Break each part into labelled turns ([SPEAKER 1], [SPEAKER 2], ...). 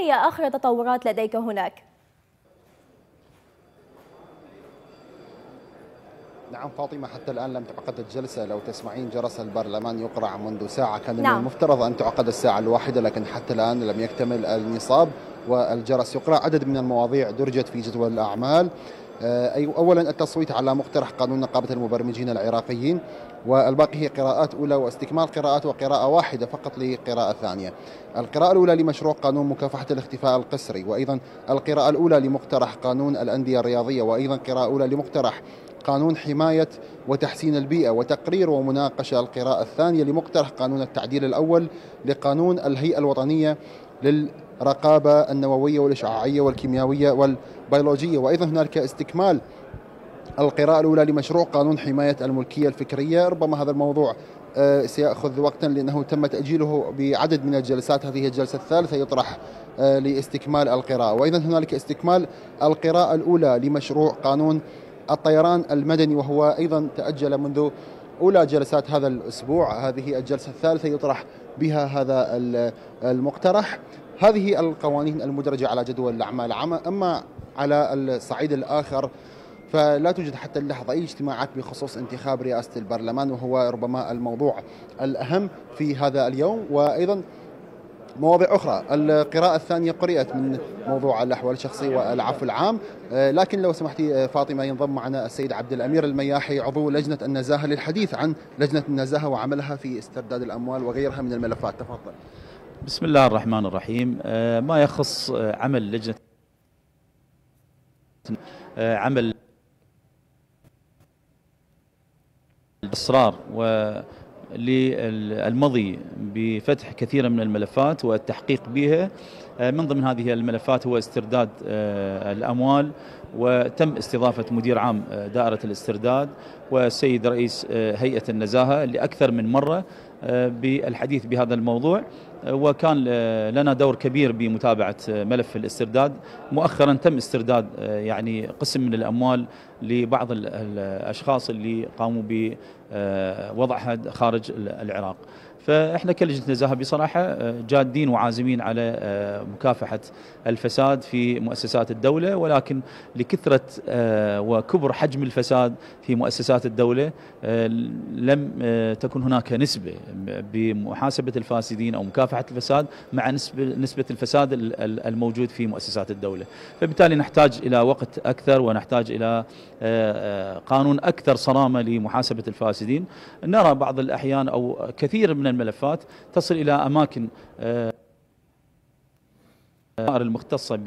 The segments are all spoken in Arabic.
[SPEAKER 1] هي آخر التطورات لديك هناك؟
[SPEAKER 2] نعم فاطمة حتى الآن لم تعقد الجلسة لو تسمعين جرس البرلمان يقرع منذ ساعة كان
[SPEAKER 1] نعم.
[SPEAKER 2] من المفترض أن تعقد الساعة الواحدة لكن حتى الآن لم يكتمل النصاب والجرس يقرع عدد من المواضيع درجت في جدول الأعمال أي أولا التصويت على مقترح قانون نقابة المبرمجين العراقيين والباقي هي قراءات أولى واستكمال قراءات وقراءة واحدة فقط لقراءة ثانية. القراءة الأولى لمشروع قانون مكافحة الاختفاء القسري وأيضا القراءة الأولى لمقترح قانون الأندية الرياضية وأيضا قراءة أولى لمقترح قانون حماية وتحسين البيئة وتقرير ومناقشة القراءة الثانية لمقترح قانون التعديل الأول لقانون الهيئة الوطنية للرقابة النووية والإشعاعية والكيميائية والبيولوجية. وأيضا هنالك استكمال القراءة الأولى لمشروع قانون حماية الملكية الفكرية. ربما هذا الموضوع آه، سيأخذ وقتا لأنه تم تأجيله بعدد من الجلسات. هذه الجلسة الثالثة يطرح آه، لاستكمال القراءة. وأيضا هنالك استكمال القراءة الأولى لمشروع قانون الطيران المدني وهو أيضا تأجل منذ أولى جلسات هذا الأسبوع هذه الجلسة الثالثة يطرح بها هذا ال- المقترح. هذه القوانين المدرجة على جدول الأعمال العامة. أما على الصعيد الآخر فلا توجد حتى اللحظة أي اجتماعات بخصوص انتخاب رئاسة البرلمان وهو ربما الموضوع الأهم في هذا اليوم. وأيضا مواضيع أخرى. القراءة الثانية قرأت من موضوع الأحوال الشخصية والعفو العام. آه، لكن لو سمحتي آه، فاطمة ينضم معنا السيد عبد الأمير المياحي عضو لجنة النزاهة للحديث عن لجنة النزاهة وعملها في استرداد الأموال وغيرها من الملفات. تفضل.
[SPEAKER 3] بسم الله الرحمن الرحيم. آه، ما يخص عمل لجنة عمل الإصرار وللمضي بفتح كثير من الملفات والتحقيق بها. آه، من ضمن هذه الملفات هو استرداد آه، الأموال وتم استضافة مدير عام آه، دائرة الاسترداد والسيد رئيس هيئة النزاهة لأكثر من مرة بالحديث بهذا الموضوع. وكان لنا دور كبير بمتابعة ملف الاسترداد. مؤخرا تم استرداد يعني قسم من الأموال لبعض ال- الأشخاص اللي قاموا بوضعها خارج ال- العراق. فإحنا كلجنة نزاهة بصراحة آه، جادين وعازمين على آه، مكافحة الفساد في مؤسسات الدولة ولكن لكثرة آه، وكبر حجم الفساد في مؤسسات الدولة لم تكن هناك نسبة بمحاسبة الفاسدين أو مكافحة الفساد مع نسبه نسبة الفساد ال- ال- الموجود في مؤسسات الدولة. فبالتالي نحتاج إلى وقت أكثر ونحتاج إلى قانون أكثر صرامة لمحاسبة الفاسدين. نرى بعض الأحيان أو كثير من الملفات تصل إلى أماكن آه، المختصة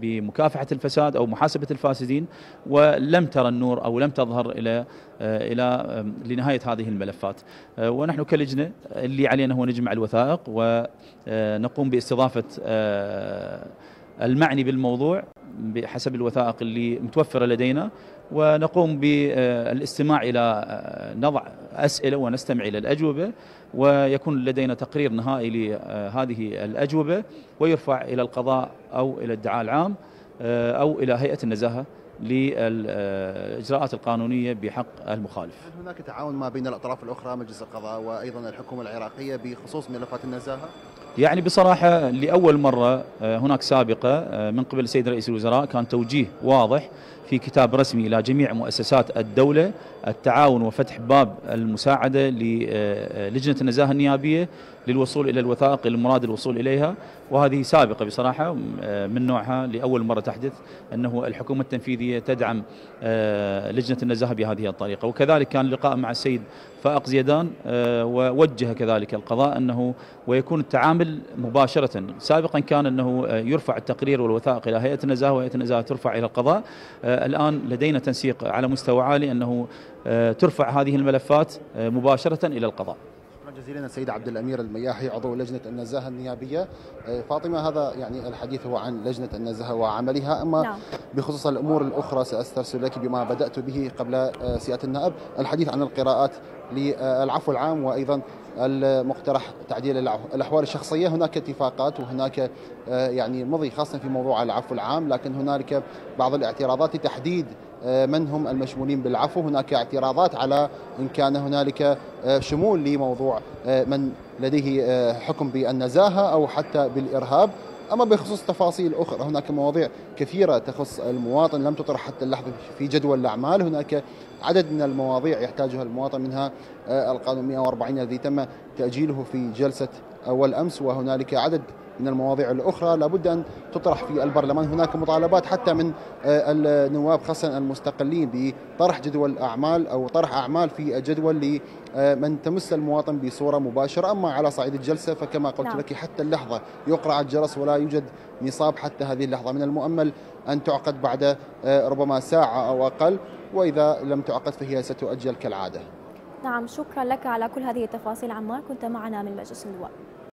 [SPEAKER 3] بمكافحة الفساد أو محاسبة الفاسدين ولم ترى النور أو لم تظهر إلى آه، إلى لنهاية هذه الملفات. آه، ونحن كلجنة اللي علينا هو نجمع الوثائق ونقوم باستضافة المعني بالموضوع بحسب الوثائق اللي متوفرة لدينا. ونقوم بالاستماع إلى آه، نضع أسئلة ونستمع إلى الأجوبة ويكون لدينا تقرير نهائي لهذه الأجوبة ويرفع إلى القضاء أو إلى الدعاء العام آه، أو إلى هيئة النزاهة للإجراءات القانونية بحق المخالف
[SPEAKER 2] هل هناك تعاون ما بين الأطراف الأخرى مجلس القضاء وأيضا الحكومة العراقية بخصوص ملفات النزاهة؟
[SPEAKER 3] يعني بصراحة لأول مرة آه، هناك سابقة من قبل السيد رئيس الوزراء كان توجيه واضح في كتاب رسمي إلى جميع مؤسسات الدولة التعاون وفتح باب المساعدة للجنة النزاهة النيابية للوصول إلى الوثائق المراد الوصول إليها. وهذه سابقة بصراحة آه، من نوعها لأول مرة تحدث أنه الحكومة التنفيذية تدعم آه، لجنة النزاهة بهذه الطريقة. وكذلك كان لقاء مع السيد فائق زيدان آه، ووجه كذلك القضاء أنه ويكون التعامل مباشرة. سابقا كان أنه آه، يرفع التقرير والوثائق إلى هيئة النزاهة وهيئة النزاهة ترفع إلى القضاء. آه، الآن لدينا تنسيق على مستوى عالي أنه آه، ترفع هذه الملفات آه، مباشرة إلى القضاء.
[SPEAKER 2] شكرا جزيلا السيد عبد الأمير المياحي عضو لجنة النزاهة النيابية. آه، فاطمة هذا يعني الحديث هو عن لجنة النزاهة وعملها. أما
[SPEAKER 1] نعم.
[SPEAKER 2] بخصوص الأمور الأخرى سأسترسل لك بما بدأت به قبل سياده النائب. الحديث عن القراءات للعفو العام وأيضا المقترح تعديل الأحوال الشخصية. هناك اتفاقات وهناك آه، يعني مضي خاصة في موضوع العفو العام لكن هنالك بعض الاعتراضات لتحديد آه، من هم المشمولين بالعفو. هناك اعتراضات على إن كان هنالك آه، شمول لموضوع من لديه حكم بالنزاهة أو حتى بالإرهاب. أما بخصوص تفاصيل أخرى هناك مواضيع كثيرة تخص المواطن لم تطرح حتى اللحظة في جدول الأعمال. هناك عدد من المواضيع يحتاجها المواطن منها آه، القانون 140 الذي تم تأجيله في جلسة أول أمس وهنالك عدد من المواضيع الأخرى. لابد أن تطرح في البرلمان هناك مطالبات حتى من آه، النواب خاصة المستقلين بطرح جدول أعمال أو طرح أعمال في الجدول لمن تمس المواطن بصورة مباشرة. أما على صعيد الجلسة فكما قلت
[SPEAKER 1] نعم.
[SPEAKER 2] لك حتى اللحظة يقرع الجرس ولا يوجد نصاب حتى هذه اللحظة. من المؤمل أن تعقد بعد آه، ربما ساعة أو أقل وإذا لم تعقد فهي ستؤجل كالعادة.
[SPEAKER 1] نعم شكرا لك على كل هذه التفاصيل عمار. كنت معنا من مجلس النواب.